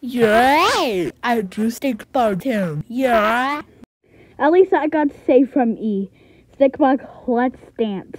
Yeah, I drew stick bug him. Yeah. At least I got saved from E. Stick bug, let's dance.